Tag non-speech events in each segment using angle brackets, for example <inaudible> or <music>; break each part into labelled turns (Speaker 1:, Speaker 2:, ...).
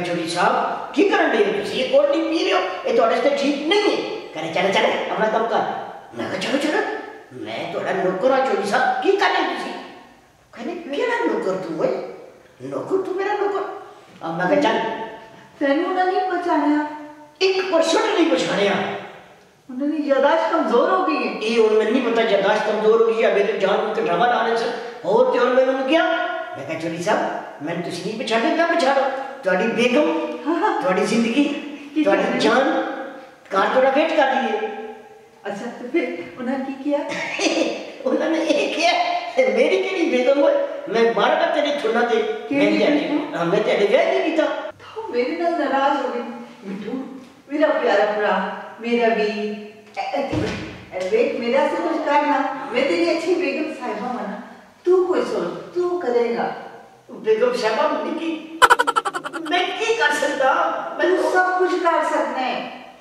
Speaker 1: چوری صاحب کی کرن پی رہے ہو ٹھیک نہیں کرے چلے چلے ہمرا کم کر میں کہا چلو چلو میں تھوڑا نوکر آ چولی صاحب کی کرے تجھے کہنے کیڑا نوکر تو ہوئے نوکر تو میرا نوکر اب میں کہا چل
Speaker 2: تینوں انہوں نے بچانا
Speaker 1: ایک پرسنٹ نہیں بچانے انہوں
Speaker 2: نے یاداشت کمزور ہو گئی ہے
Speaker 1: یہ اور میں نہیں پتا یاداشت کمزور ہو گئی ہے میرے جان کے ڈرامہ لانے سے اور تے اور نے کیا میں کہا چولی صاحب میں نے تجھے نہیں بچانا کیا بچانا تھوڑی بیگم تھوڑی زندگی
Speaker 2: جان
Speaker 1: کار تو لپیٹ کر لیے
Speaker 2: اچھا تو پھر انہوں کی کیا؟
Speaker 1: <laughs> انہوں نے یہ کیا میری کیڑی بیگم ہوئے میں بار کا تیرے چھوڑنا دے۔ میں تیرے ہاں، میں تیرے گئے نہیں بیتا
Speaker 2: تو میرے نال نراز ہو گئی۔ مٹھو میرا پیارا پرا میرا بھی ویٹ میرا سے کچھ کرنا میں تیرے اچھی بیگم صاحبہ مانا تو کوئی سوڑ تو کرے گا۔
Speaker 1: بیگم صاحبہ مانی کی میں کی کر سکتا؟ میں
Speaker 2: سب کچھ کر سکنے۔ ہیں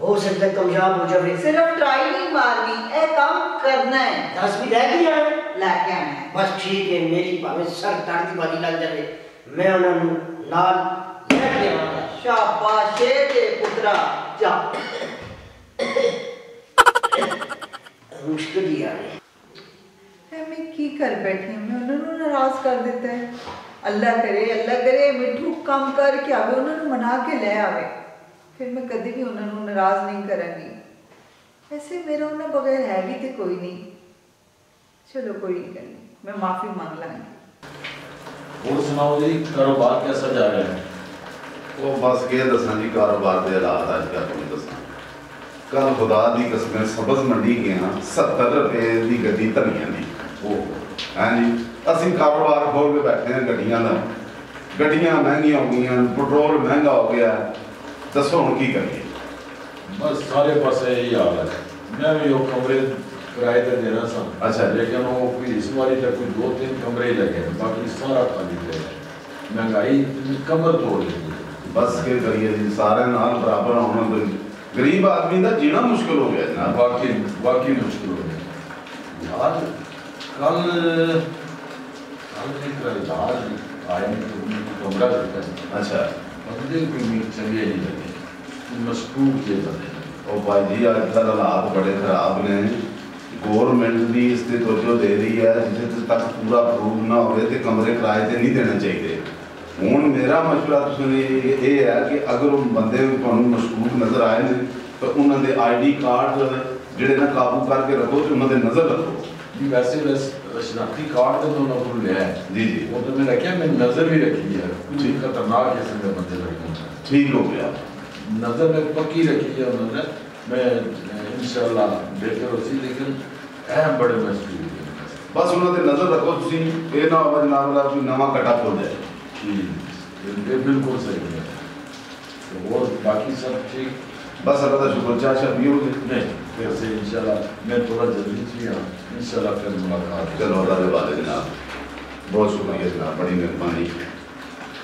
Speaker 1: ہو سکتا ہے کامیاب ہو جائے
Speaker 2: صرف ٹرائی نہیں مارنی اے کام کرنا ہے۔
Speaker 1: دس بھی لے کے ہے۔
Speaker 2: لے کے آنا
Speaker 1: بس ٹھیک ہے میری پاوے سر درد والی لگ جائے میں انہوں نوں نال لے کے آنا
Speaker 2: شاباش اے تے پترا جا۔
Speaker 1: مشکل ہی آ رہی ہے۔
Speaker 2: میں کی کر بیٹھی ہوں؟ میں انہوں نے ناراض کر دیتا ہے۔ اللہ کرے اللہ کرے مٹھو کام کر کے آوے انہوں نے منا کے لے آوے۔ ਫਿਰ ਮੈਂ ਕਦੀ ਵੀ ਉਹਨਾਂ ਨੂੰ ਨਾਰਾਜ਼ ਨਹੀਂ ਕਰਾਂਗੀ। ਵੈਸੇ ਮੇਰਾ ਉਹਨਾਂ ਬਗੈਰ ਹੈ ਵੀ ਤੇ ਕੋਈ ਨਹੀਂ। ਚਲੋ ਕੋਈ ਗੱਲ ਨਹੀਂ ਮੈਂ ਮਾਫੀ ਮੰਗ ਲਾਂਗੀ।
Speaker 3: ਹੋਰ ਸੁਣਾਓ ਜੀ ਕਾਰੋਬਾਰ ਕਿਹਦਾ ਜਾ ਰਿਹਾ? ਹੈ
Speaker 4: ਉਹ ਬਸ ਕੀ ਦੱਸਾਂ ਜੀ ਕਾਰੋਬਾਰ ਦੇ ਹਾਲਾਤ ਅੱਜ ਕੱਲ੍ਹ ਤੁਹਾਨੂੰ ਦੱਸਾਂ। ਕੱਲ ਖੁਦਾ ਦੀ ਕਸਮ ਸਬਜ਼ ਮੰਡੀ ਗਿਆ 70 ਰੁਪਏ ਦੀ ਗੱਡੀ ਧਨੀਆਂ ਦੀ।
Speaker 3: ਉਹ
Speaker 4: ਹਾਂਜੀ ਅਸੀਂ ਕਾਰੋਬਾਰ ਖੋਲ ਕੇ ਬੈਠੇ ਹਾਂ ਗੱਡੀਆਂ ਦਾ। ਗੱਡੀਆਂ ਮਹਿੰਗੀਆਂ ਹੋ ਗਈਆਂ ਪੈਟਰੋਲ ਮਹਿੰਗਾ ਹੋ ਗਿਆ। ਦੱਸੋ ਹੁਣ ਕੀ ਕਰੀਏ?
Speaker 3: ਬਸ ਸਾਰੇ ਪਾਸੇ ਇਹੀ ਹਾਲ ਹੈ। ਮੈਂ ਵੀ ਉਹ ਕਮਰੇ ਕਿਰਾਏ ਤੇ ਦੇਣਾ ਸਾਂ। ਅੱਛਾ। ਲੇਕਿਨ ਉਹ ਕੋਈ ਇਸ ਵਾਰੀ ਤੱਕ ਕੋਈ ਦੋ ਤਿੰਨ ਕਮਰੇ ਲੱਗੇ ਬਾਕੀ ਸਾਰਾ ਖਾਲੀ ਪਿਆ ਮਹਿੰਗਾਈ ਕਮਰ ਤੋੜ ਲਈ
Speaker 4: ਬਸ ਕੀ ਕਰੀਏ ਜੀ ਸਾਰਿਆਂ ਨਾਲ ਬਰਾਬਰ ਹੋਣਾ ਕੋਈ ਗਰੀਬ ਆਦਮੀ ਦਾ ਜੀਣਾ ਮੁਸ਼ਕਲ ਹੋ ਗਿਆ ਜਨਾਬ
Speaker 3: ਵਾਕਈ ਵਾਕਈ ਮੁਸ਼ਕਲ ਹੋ ਗਿਆ। ਯਾਰ ਕੱਲ ਕੱਲ ਇੱਕ ਰਾਜ ਆਇਆ ਕਮਰਾ ਦਿੱਤਾ।
Speaker 4: ਅੱਛਾ।
Speaker 3: دل پہ میٹ چلنے لگے مشکوک کے بنے
Speaker 4: اور بھائی جی اللہ تعالیٰ آپ بڑے خراب نے گورنمنٹ بھی اس سے توجہ دے رہی ہے جسے تک پورا پروف نہ ہوئے تو کمرے کرائے سے نہیں دینا چاہیے ہوں میرا مشورہ یہ ہے کہ اگر بندے تمہیں مشکوک نظر آئے ہیں تو انہوں نے آئی ڈی کارڈ جڑے نا قابو کر کے رکھو تو انہوں نے نظر رکھو
Speaker 3: ویسے ویسے تو کار دے تو نہ بھول لیا ہے
Speaker 4: جی جی
Speaker 3: وہ تو میں رکھا میں نظر بھی رکھی ہے کچھ ہی خطرناک قسم کے مندے لگے ہیں
Speaker 4: ٹھیک ہو گیا
Speaker 3: نظر میں پکی رکھی ہے انہوں نے میں انشاءاللہ بہتر ہوسی لیکن اہم بڑے مشکل
Speaker 4: بس انہوں نے نظر رکھو تسی اے نا ہو جناب اللہ کی نواں کٹا پھو جائے
Speaker 3: ٹھیک یہ بالکل صحیح ہے وہ باقی سب ٹھیک
Speaker 4: بس اللہ شکر چاچا بھی ہو گئے
Speaker 3: نہیں پھر سے انشاءاللہ میں تھوڑا جلدی تھی ہاں انشاءاللہ پھر ملاقات چلو اللہ کے والد
Speaker 4: جناب بہت شکریہ جناب بڑی مہربانی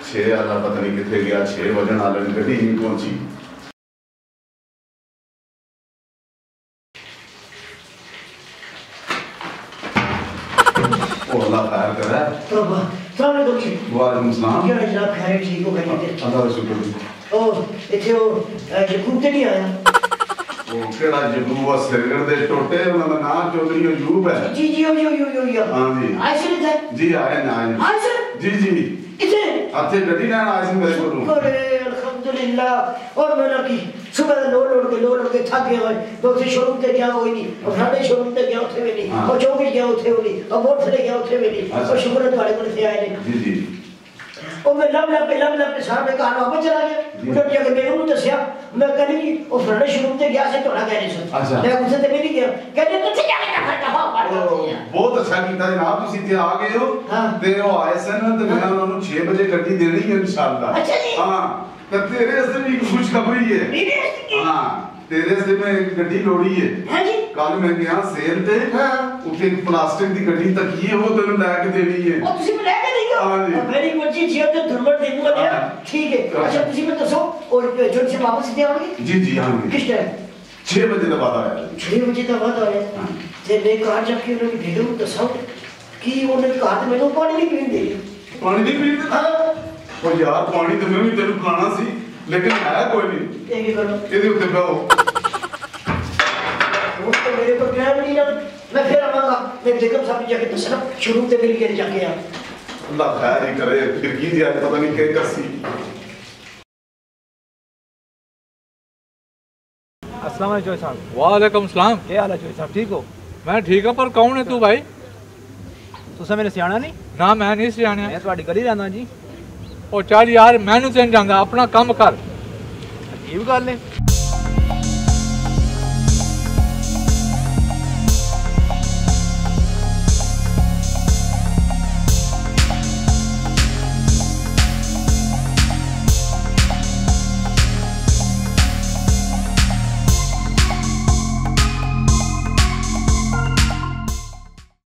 Speaker 4: چھ اللہ پتہ نہیں کتنے گیا چھ وجن عالم گڈی نہیں پہنچی اللہ خیر کرے
Speaker 1: توبہ السلام علیکم
Speaker 4: وعلیکم السلام
Speaker 1: کیا جناب خیر ٹھیک ہو گئے اللہ
Speaker 4: کا شکر
Speaker 1: 어, 저, 아, 저 굶주리야.
Speaker 4: 어, 그래, 나 지금 뭐 세르데 또 때려나면 나 저들이 유배.
Speaker 1: 지지, 요, 요, 요, 요, 요.
Speaker 4: 아니.
Speaker 1: 아시는데?
Speaker 4: 지, 아예, 아예.
Speaker 1: 아시?
Speaker 4: 지지.
Speaker 1: 이제?
Speaker 4: 아, 제 그리나 아시는 거 있거든.
Speaker 1: 그래, 알함두릴라. 얼마나 기, 수가 놀러게, 놀러게 타게가, 너희 쇼룸 때 겨우 오니, 어, 사내 쇼룸 때 겨우 태우니, 어, 저기 겨우 태우니, 어, 뭘 틀에 겨우 태우니, 어, 시골에도 알고 있어야
Speaker 4: 지지.
Speaker 1: وہ میں لب لب پہ لب لب پہ سارا میں کہا واپس چلا گیا انہوں نے کے میں انہوں دسیا میں کہ نہیں او فرنڈ شروع تے گیا سے تو نہ کہہ سن
Speaker 4: میں
Speaker 1: اس تے بھی نہیں گیا کہنے تو چلا گیا پھر دفعہ پر
Speaker 4: بہت اچھا کیتا جناب تسی تے آ ہو تیرے وہ آئے سن تو میں انہوں نے چھے بجے کٹی دے رہی ہے انشاءاللہ
Speaker 1: اچھا جی
Speaker 4: ہاں تے تیرے اس دی خوش خبری ہے
Speaker 1: میرے اس کی
Speaker 4: ہاں تیرے سے میں گڈی لوڑی ہے
Speaker 1: ہاں جی
Speaker 4: کال میں گیا سیل تے
Speaker 1: ہاں
Speaker 4: اوتھے پلاسٹک دی گڈی تکیے ہو تو تے لے کے دے رہی ہے
Speaker 1: اور تسی لے کے ਕੇ ਨਹੀਂ ਹਾਂ ਜੀ। ਜੀ ਤੇ ਧਰਮੜ ਦੇ ਨੂੰ ਲਿਆ ਹਾਂ। ਠੀਕ ਹੈ। ਅੱਛਾ ਤੁਸੀਂ ਮੈਨੂੰ ਦੱਸੋ ਉਹ ਜੋਨ ਸੇ ਵਾਪਸ ਦੇ ਆਉਣਗੇ?
Speaker 4: ਜੀ ਜੀ ਹਾਂ
Speaker 1: ਕਿਸ ਟਾਈਮ
Speaker 4: 6 ਵਜੇ ਦਾ ਵਾਦਾ ਹੈ
Speaker 1: 6 ਵਜੇ ਦਾ ਬਾਅਦ ਆਇਆ।
Speaker 4: ਹਾਂ।
Speaker 1: ਤੇ ਮੈਂ ਘਰ ਜਾ ਕੇ ਉਹਨਾਂ ਨੂੰ ਭੇਜੂ ਦੱਸਾਂ ਕਿ ਉਹਨੇ ਘਰ ਤੇ ਮੈਨੂੰ ਪਾਣੀ ਨਹੀਂ ਪੀਣ ਦੇ।
Speaker 4: ਪਾਣੀ ਨਹੀਂ ਪੀਂਦੇ ਹਾਂ ਉਹ ਯਾਰ ਪਾਣੀ ਤੇ ਮੈਂ ਵੀ ਤੈਨੂੰ ਪਿਲਾਣਾ ਸੀ ਲੇਕਿਨ ਹੈ ਕੋਈ ਨਹੀਂ।
Speaker 1: ਇਹ ਕੀ ਕਰੋ?
Speaker 4: ਇਹਦੇ ਉੱਤੇ ਬਹਿਓ।
Speaker 1: ਉਸ ਤੋਂ ਮੇਰੇ ਕੋਲ ਟਾਈਮ ਨਹੀਂ ਨਾ। ਮੈਂ ਫਿਰ ਆਵਾਂਗਾ। ਮੈਂ ਬੇਗਮ ਸਾਹਿਬ ਨੂੰ ਜਾ ਕੇ ਦੱਸਣਾ ਸ਼ੁਰੂ ਤੇ ਮਿਲ ਕੇ ਜਾ ਕੇ ਆ।
Speaker 4: اللہ خیر ہی کرے پھر کی جائے پتہ نہیں کہ کسی
Speaker 5: السلام علیکم جوئی صاحب۔
Speaker 6: وعلیکم السلام۔
Speaker 5: کیا حال ہے صاحب؟ ٹھیک ہو؟
Speaker 6: میں ٹھیک ہوں پر کون ہے تو بھائی؟
Speaker 5: ਤੁਸੀਂ میں نہیں؟ ਨਹੀਂ
Speaker 6: ਨਾ ਮੈਂ ਨਹੀਂ ਸਿਆਣਿਆ ਮੈਂ
Speaker 5: ਤੁਹਾਡੀ ਗਲੀ ਰਹਿੰਦਾ ਜੀ
Speaker 6: ਉਹ ਚੱਲ ਯਾਰ ਮੈਨੂੰ ਤੈਨੂੰ ਜਾਂਦਾ ਆਪਣਾ ਕੰਮ ਕਰ
Speaker 5: ਅਜੀਬ ਗੱਲ ਹੈ